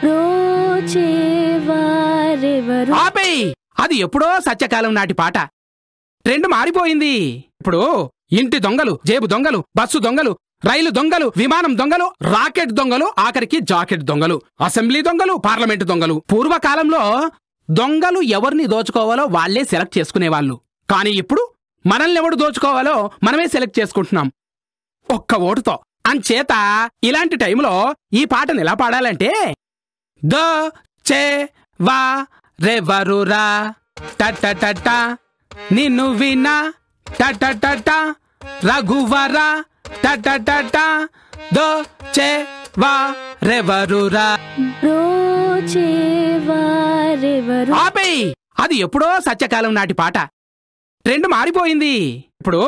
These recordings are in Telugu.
బ్రోచేవారెవరు ఆపేయ్! అది ఎప్పుడో సత్యకాలం నాటి పాట. ట్రెండ్ మారిపోయింది. ఇప్పుడు ఇంటి దొంగలు జేబు దొంగలు బస్సు దొంగలు రైలు దొంగలు విమానం దొంగలు రాకెట్ దొంగలు ఆఖరికి జాకెట్ దొంగలు అసెంబ్లీ దొంగలు పార్లమెంటు దొంగలు. పూర్వకాలంలో దొంగలు ఎవరిని దోచుకోవాలో వాళ్ళే సెలెక్ట్ చేసుకునేవాళ్ళు. కానీ ఇప్పుడు మనల్ని ఎవడు దోచుకోవాలో మనమే సెలెక్ట్ చేసుకుంటున్నాం. ఒక్క ఓటుతో. అంచేత ఇలాంటి టైంలో ఈ పాటను ఎలా పాడాలంటే ద చే వా రెవరురా టట నిన్ను విన్నా టట రఘువరా. టట ద చే వా రెవరురా ఆపేయ్! అది ఎప్పుడో సత్యకాలం నాటి పాట. ట్రెండ్ మారిపోయింది. ఇప్పుడు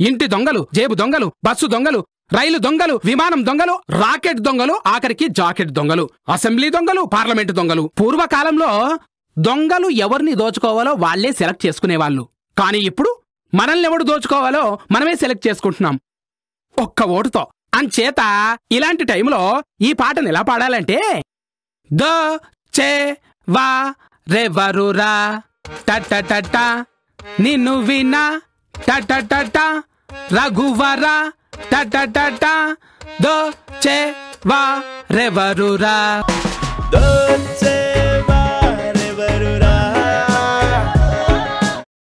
ఇంటి దొంగలు జేబు దొంగలు బస్సు దొంగలు రైలు దొంగలు విమానం దొంగలు రాకెట్ దొంగలు ఆఖరికి జాకెట్ దొంగలు అసెంబ్లీ దొంగలు పార్లమెంటు దొంగలు. పూర్వకాలంలో దొంగలు ఎవరిని దోచుకోవాలో వాళ్ళే సెలెక్ట్ చేసుకునేవాళ్ళు. కానీ ఇప్పుడు మనల్ని ఎవడు దోచుకోవాలో మనమే సెలెక్ట్ చేసుకుంటున్నాం. ఒక్క ఓటుతో. అంచేత ఇలాంటి టైంలో ఈ పాటను ఎలా పాడాలంటే ద చే వా రెవరురా టట నిన్ను వినా టట రఘువరా టట